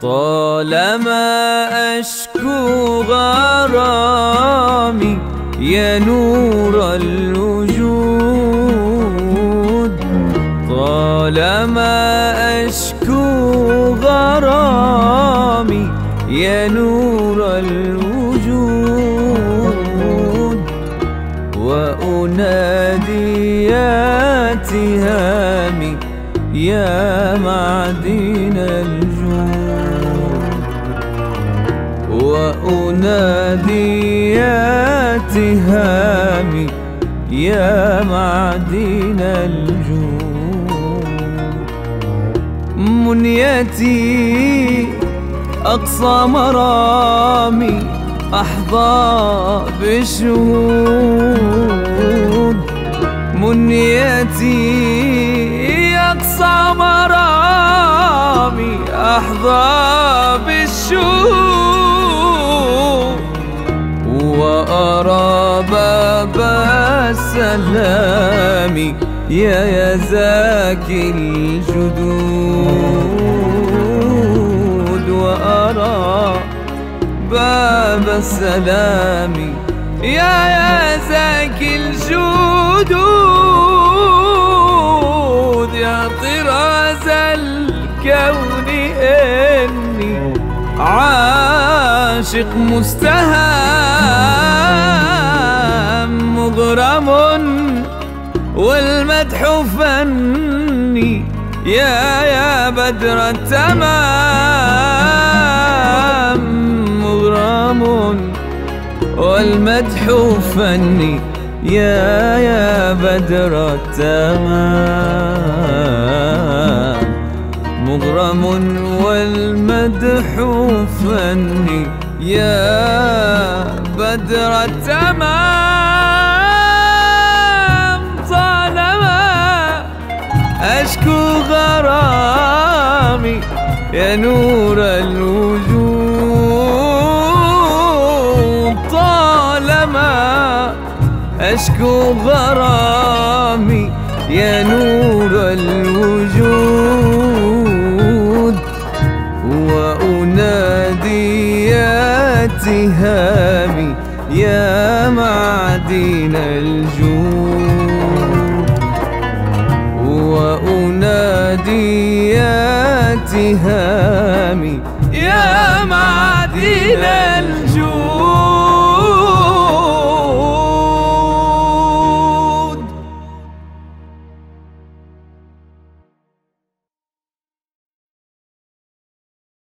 طالما أشكو غرامي يا نور الوجود. طالما أشكو غرامي يا نور الوجود. وأنادي يا تهامي يا معدن الجود وأنادي يا تهامي يا معدن الجود. منيتي أقصى مرامي أحظى بالشهود. منيتي أقصى مرامي أحظى السلام يا يا زاكي الجدود وأرى باب السلام يا يا زاكي الجدود يا طراز الكون إني عاشق مستهام مغرم والمدح فني يا يا بدر التمام. مغرم والمدح فني يا يا بدر التمام. مغرم والمدح فني يا بدر التمام. أشكو غرامي يا نور الوجود طالما أشكو غرامي يا نور الوجود. وأنادي يا تهامي يا معدن الجود. وأنادي يا تهامي يا معدن الجود